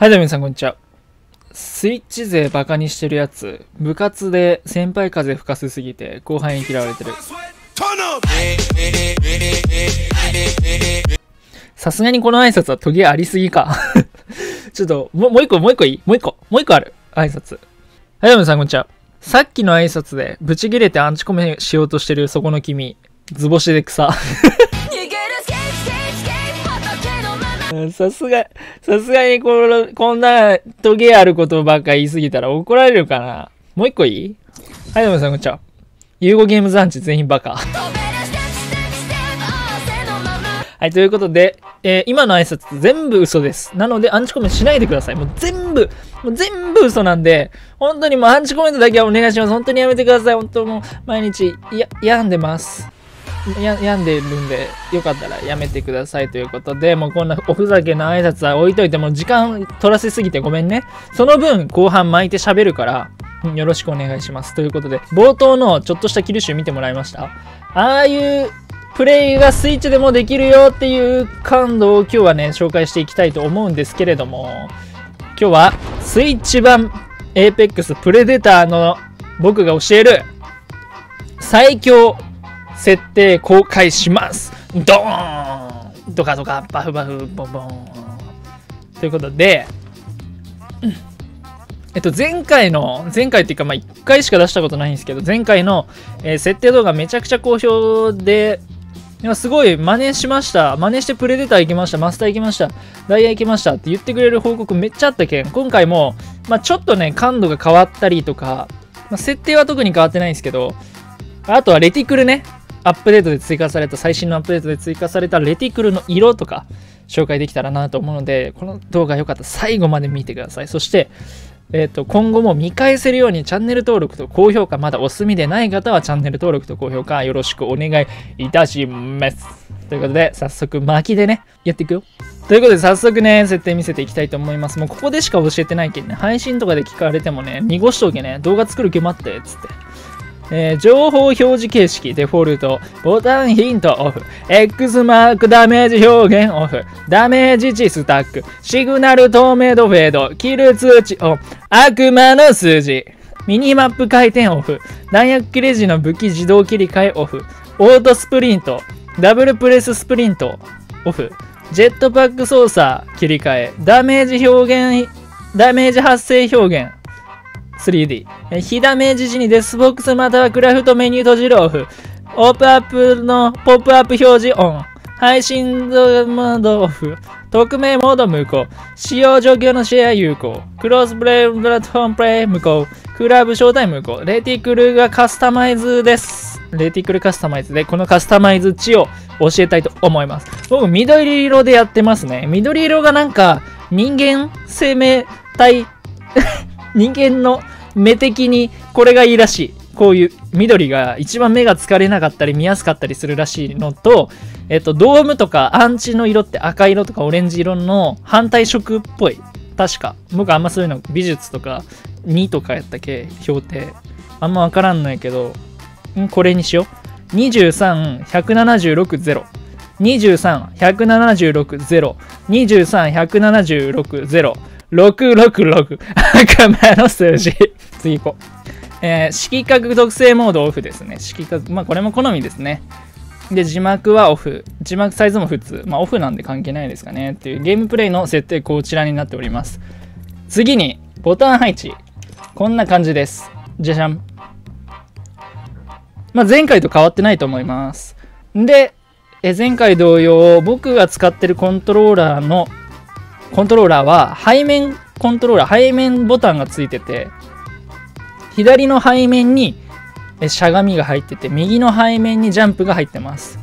はい、どうも皆さん、こんにちは。スイッチ勢バカにしてるやつ、部活で先輩風吹かせすぎて後輩に嫌われてる。さすがにこの挨拶はトゲありすぎか。ちょっと、もうもう一個、もう一個いい？もう一個、もう一個ある。挨拶。はい、どうも皆さん、こんにちは。さっきの挨拶で、ブチ切れてアンチコメしようとしてるそこの君、図星で草。さすが、さすがにこの、こんなトゲあることばっか言いすぎたら怒られるかな？もう一個いい？はい、どうも皆さん、こんにちは。ユーゴゲームズアンチ全員バカ。はい、ということで、えー今の挨拶全部嘘です。なので、アンチコメントしないでください。もう全部、もう全部嘘なんで、本当にもうアンチコメントだけはお願いします。本当にやめてください。本当もう、毎日、や、病んでます。や、病んでるんで、よかったらやめてくださいということで、もうこんなおふざけな挨拶は置いといて、もう時間取らせすぎてごめんね。その分、後半巻いて喋るから、よろしくお願いします。ということで、冒頭のちょっとしたキル集見てもらいましたああいうプレイがスイッチでもできるよっていう感度を今日はね、紹介していきたいと思うんですけれども、今日はスイッチ版 Apex プレデターの僕が教える最強設定公開します。ドーン。ドカドカバフバフボンボン。ということで、えっと、前回の、前回っていうか、まあ、1回しか出したことないんですけど、前回の、えー設定動画めちゃくちゃ好評で、いやすごい真似しました。真似してプレデター行きました。マスター行きました。ダイヤ行きました。って言ってくれる報告めっちゃあったけん、今回も、まあ、ちょっとね、感度が変わったりとか、まあ、設定は特に変わってないんですけど、あとはレティクルね、アップデートで追加された、最新のアップデートで追加されたレティクルの色とか、紹介できたらなと思うので、この動画よかったら最後まで見てください。そして、えっと今後も見返せるようにチャンネル登録と高評価まだお済みでない方はチャンネル登録と高評価よろしくお願いいたします。ということで早速巻きでねやっていくよ。ということで早速ね設定見せていきたいと思います。もうここでしか教えてないけんね配信とかで聞かれてもね濁しとけね動画作る気待ってつって。えー情報表示形式デフォルトボタンヒントオフ。X マークダメージ表現オフ。ダメージ値スタック。シグナル透明度フェード。キル通知オン。悪魔の数字。ミニマップ回転オフ。弾薬切れ時の武器自動切り替えオフ。オートスプリント。ダブルプレススプリントオフ。ジェットパック操作切り替え。ダメージ表現ダメージ発生表現。3D。えー被ダメージ時にデスボックスまたはクラフトメニュー閉じるオフ。オープンアップのポップアップ表示オン。配信モードオフ。匿名モード無効。使用状況のシェア有効。クロスプレイプラットフォームプレイ無効。クラブ招待無効。レティクルがカスタマイズです。レティクルカスタマイズで、このカスタマイズ値を教えたいと思います。僕、緑色でやってますね。緑色がなんか、人間生命体 人間の目的にこれがいいらしい。こういう緑が一番目が疲れなかったり見やすかったりするらしいのと、えっと、ドームとかアンチの色って赤色とかオレンジ色の反対色っぽい。確か。僕あんまそういうの美術とか2とかやったっけ評定。あんまわからんのやけど、んこれにしよう。23、176、0。23、176、0。23、176、0。666赤間の数字。次行こう、えー色覚特性モードオフですね。色覚まあこれも好みですね。で字幕はオフ。字幕サイズも普通。まあオフなんで関係ないですかね。っていう。ゲームプレイの設定こちらになっております。次にボタン配置。こんな感じです。じゃじゃん。まあ、前回と変わってないと思います。で、え前回同様、僕が使ってるコントローラーの、コントローラーは背面コントローラー、背面ボタンがついてて、左の背面にしゃがみが入ってて、右の背面にジャンプが入ってます。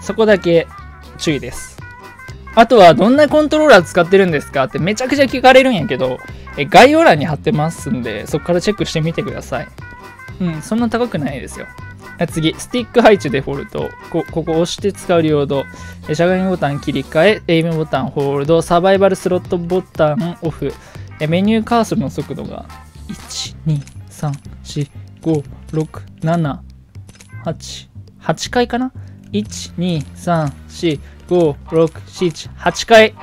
そこだけ注意です。あとは、どんなコントローラー使ってるんですかってめちゃくちゃ聞かれるんやけど、え概要欄に貼ってますんで、そこからチェックしてみてください。うん、そんな高くないですよ。次、スティック配置デフォルト。こここ押して使う領土。しゃがみボタン切り替え、エイムボタンホールド、サバイバルスロットボタンオフ。メニューカーソルの速度が1、2、3、4、5、6、7、8、8回かな ?1、2、3、4、5、6、7、8回。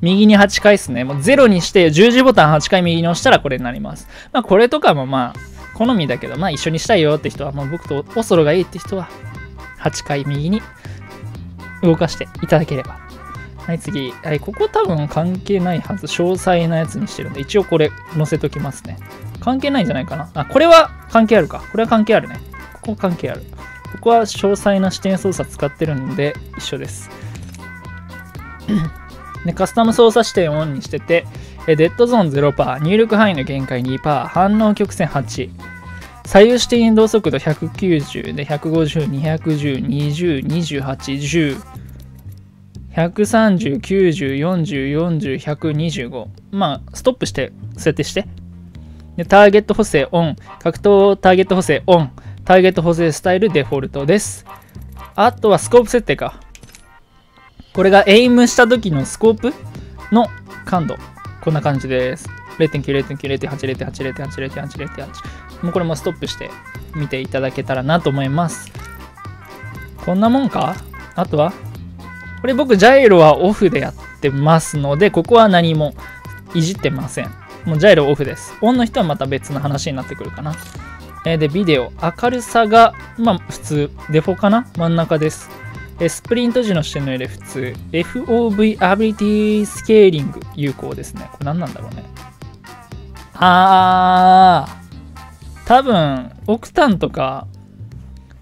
右に8回ですね。もう0にして十字ボタン8回右に押したらこれになります。まあこれとかもまあ好みだけど、まあ一緒にしたいよって人は、もう僕とオソロがいいって人は8回右に動かしていただければ。はい、次。はい、ここ多分関係ないはず。詳細なやつにしてるんで、一応これ載せときますね。関係ないんじゃないかな。あ、これは関係あるか。これは関係あるね。ここ関係ある。ここは詳細な視点操作使ってるんで一緒です。で、カスタム操作視点をオンにしてて、デッドゾーン0%、入力範囲の限界2%、反応曲線8、左右視点移動速度190で150、210、20、28、10、130、90、40、40、125。まあ、ストップして設定して。でターゲット補正オン、格闘ターゲット補正オン、ターゲット補正スタイルデフォルトです。あとはスコープ設定か。これがエイムした時のスコープの感度。こんな感じです。0.9、0.9、0.8、0.8、0.8、0.8、0.8。もうこれもストップして見ていただけたらなと思います。こんなもんか？あとは？これ僕ジャイロはオフでやってますので、ここは何もいじってません。もうジャイロオフです。オンの人はまた別の話になってくるかな。えで、ビデオ。明るさが、まあ普通。デフォかな？真ん中です。スプリント時の視点の入れ普通。FOV アビリティスケーリング有効ですね。これ何なんだろうね。あー。多分、オクタンとか、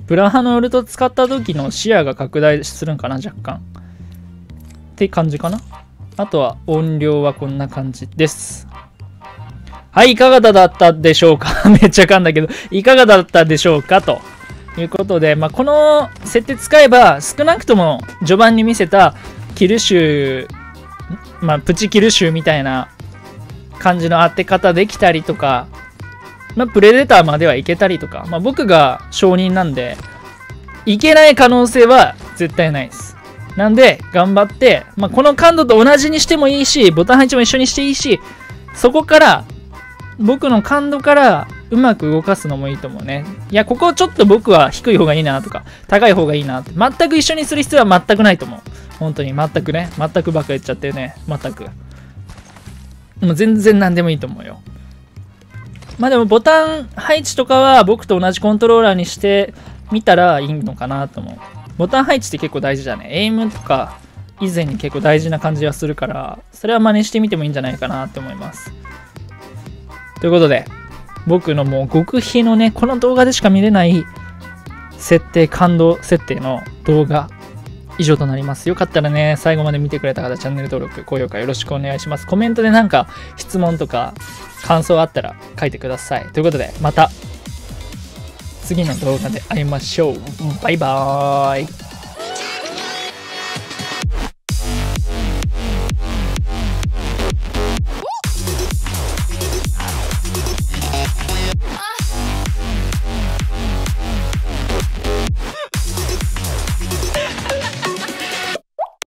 ブラハのウルト使った時の視野が拡大するんかな、若干。って感じかな。あとは音量はこんな感じです。はい、いかがだったでしょうか？めっちゃ噛んだけど、いかがだったでしょうか？ということで、まあ、この設定使えば、少なくとも序盤に見せたキル集、まあ、プチキル集みたいな感じの当て方できたりとか、まあ、プレデターまではいけたりとか、まあ、僕が承認なんで、いけない可能性は絶対ないです。なんで、頑張って、まあ、この感度と同じにしてもいいし、ボタン配置も一緒にしていいし、そこから、僕の感度からうまく動かすのもいいと思うね。いや、ここちょっと僕は低い方がいいなとか、高い方がいいなって、全く一緒にする必要は全くないと思う。本当に、全くね。全くばっか言っちゃってるね。全く。もう全然何でもいいと思うよ。まあでもボタン配置とかは僕と同じコントローラーにしてみたらいいのかなと思う。ボタン配置って結構大事だね。エイムとか以前に結構大事な感じがするから、それは真似してみてもいいんじゃないかなって思います。ということで、僕のもう極秘のね、この動画でしか見れない設定、感動設定の動画以上となります。よかったらね、最後まで見てくれた方、チャンネル登録、高評価よろしくお願いします。コメントでなんか質問とか感想あったら書いてください。ということで、また次の動画で会いましょう。バイバーイ。